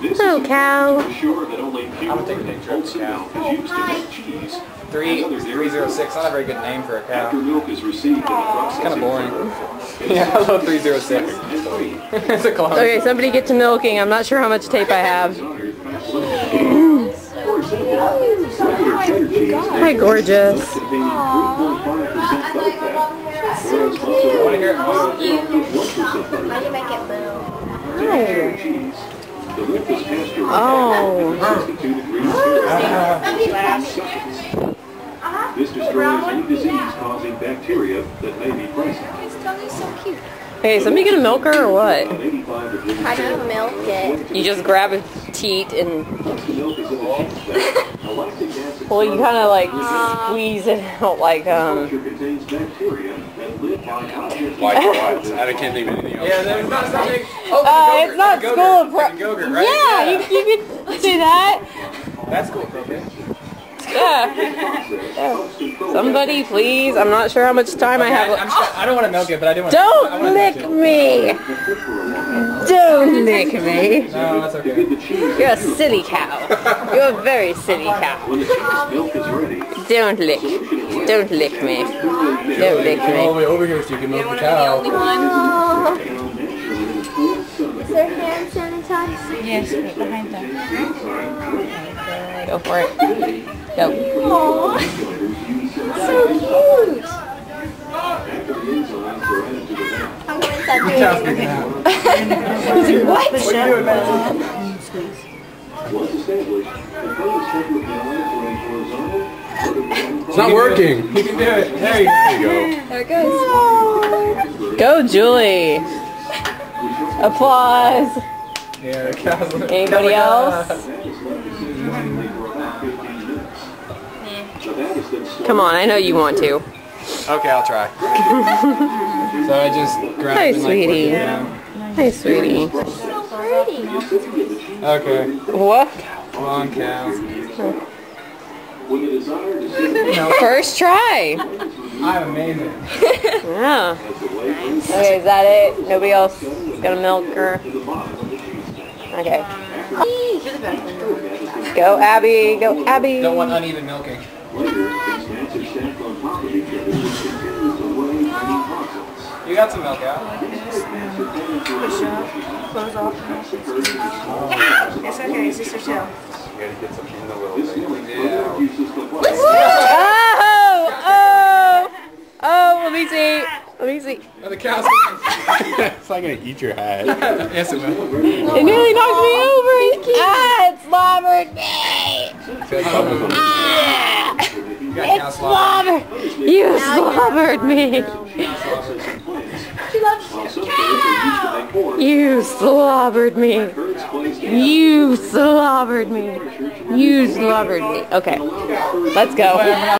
Hello, cow. Sure that only pure I'm gonna take a picture of the cow. milk is oh, used to make cheese. Three three zero six. Not a very good name for a cow. After cow. milk is received It's Kind of boring. Yeah, I love three zero six. It's a clone. Okay, somebody get to milking. I'm not sure how much tape I have. desired fat load. Oh. at 62 degrees Fahrenheit. seconds. This destroys any disease causing bacteria that may be present. His tummy's so cute. Hey, somebody get a milker or what? About 85 How do you milk it? You just grab a teat and, Once milk is in the cheese bag, a lactic acid well, you kind of like squeeze it out like, um, culture contains bacteria that live by objects Like what? I can't think of anything else. Yeah, there's not something. Oh, Uh, it's not Go-Gurt. school of pro- Go-Gurt, right? yeah, you, you could say that. That's cool, okay. Yeah. helps control Somebody, please. I'm not sure how much time I have. I'm just, I don't want to milk it, but I do want. Don't I wanna lick touch me. Don't lick me. No, that's okay. the. You're a silly cow. You're a very silly cow. When the cheese milk is ready, Don't lick. Don't lick me. Don't lick me. all the way over here so you can milk the cow. Found naturally in the is there hand sanitizer? Yes, right behind them. Hmm? Go for it. Go. Aww, so cute. After the enzymes are added to the milk, I'm going to Cow's do freaking out. What? What are you doing, man? once established, the code is kept with the lines horizontal, vertical, It's not working. You can do it. There you go. There you go. There it goes. Go, Julie. Applause. Yeah, the cow's like- Anybody else? That is left consistently for about 15 minutes. The vat is then slowly Come on, I know you want to. Okay, I'll try. so I just grab Hi, it and like, sweetie. it. Hi, sweetie. Pretty. Okay. What? Come on, cow. When the desired is First try. I'm amazing. Yeah. as the way goes Okay, is that it? Nobody else got a milker? Okay. Go, Abbey. Go, Abbey. Don't want uneven milking. Later, these mats are stacked on top of each other, which continues the whey any process. You got some milk out. Push up, close off. It's okay, sister chill. You gotta get some in the little thing. milk Yeah. further reduces the flow. Oh! Oh! Oh, let me see. Let me see. Oh, the cow's. it's not gonna eat your hat. yes, it will. It nearly knocked me over. Ah, it slobbered me. Ah, You got it slobber. slobbered. You slobbered me. Processing plants. She loves While some birds are used to make corn, You slobbered me. You slobbered me. You slobbered me. Okay, let's go.